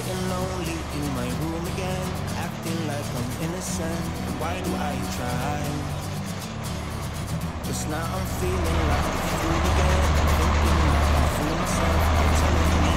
Sitting lonely in my room again Acting like I'm innocent. Why do I try? Just now I'm feeling like a fool again Thinking like I'm fooling myself. I'm telling you.